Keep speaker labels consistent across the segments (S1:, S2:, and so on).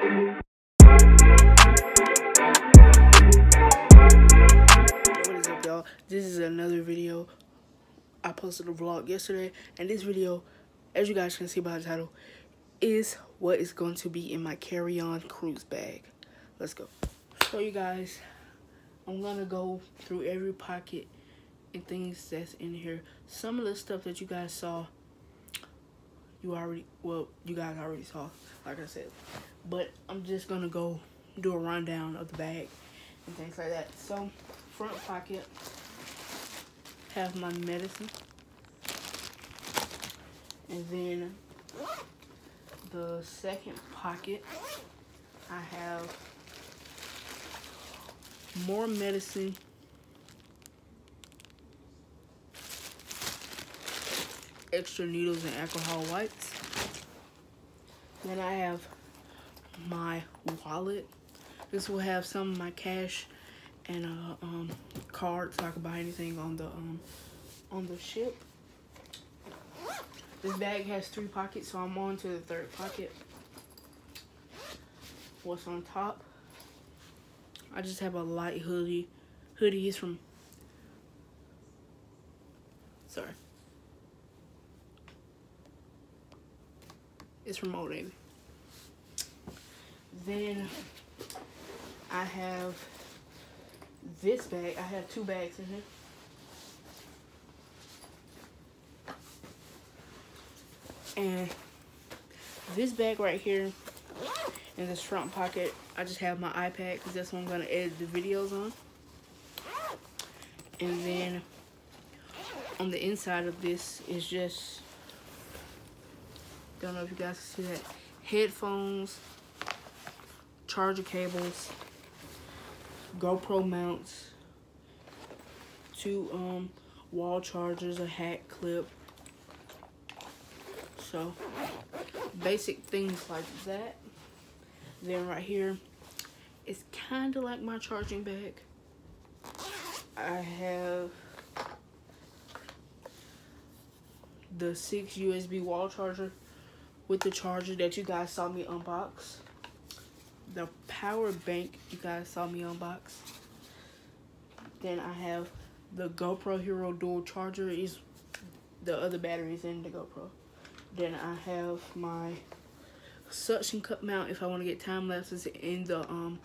S1: What is up, y'all? This is another video. I posted a vlog yesterday, and this video, as you guys can see by the title, is what is going to be in my carry-on cruise bag. Let's go. Show you guys. I'm gonna go through every pocket and things that's in here. Some of the stuff that you guys saw, you already, well, you guys already saw, like I said. But I'm just gonna go do a rundown of the bag and things like that. So, front pocket have my medicine. And then the second pocket, I have more medicine. Extra needles and alcohol wipes. Then I have my wallet. This will have some of my cash and a um, card so I can buy anything on the um, on the ship. This bag has three pockets, so I'm on to the third pocket. What's on top? I just have a light hoodie. Hoodie is from. Sorry. From Old Then I have this bag. I have two bags in here. And this bag right here in this front pocket, I just have my iPad because that's what I'm going to edit the videos on. And then on the inside of this is just, don't know if you guys can see that, headphones, charger cables, GoPro mounts, two um, wall chargers, a hat clip. So, basic things like that. Then right here, it's kind of like my charging bag. I have the six USB wall charger with the charger that you guys saw me unbox. The power bank you guys saw me unbox. Then I have the GoPro Hero dual charger is the other batteries in the GoPro. Then I have my suction cup mount if I want to get time lapses in the um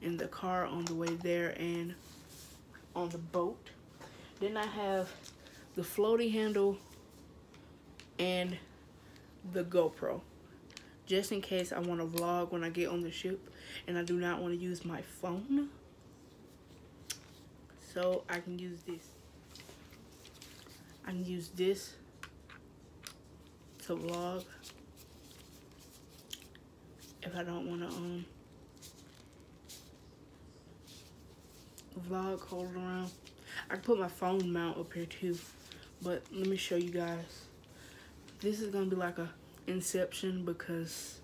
S1: in the car on the way there and on the boat. Then I have the floaty handle and the GoPro. Just in case I want to vlog when I get on the ship and I do not want to use my phone. So I can use this. I can use this to vlog if I don't want to um vlog hold around I can put my phone mount up here too but let me show you guys this is gonna be like a inception because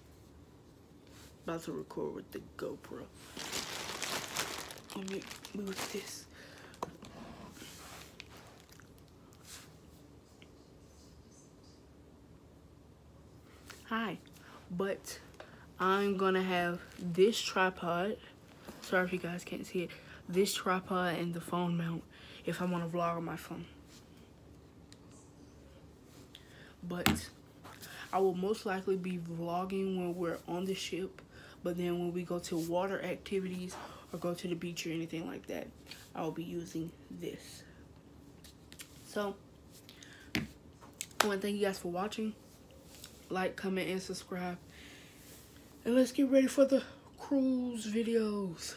S1: I'm about to record with the GoPro. Let me move this. Hi but I'm gonna have this tripod. Sorry if you guys can't see it. This tripod and the phone mount if I'm want to vlog on my phone but I will most likely be vlogging when we're on the ship but then when we go to water activities or go to the beach or anything like that I will be using this so I want to thank you guys for watching like, comment, and subscribe. And let's get ready for the cruise videos.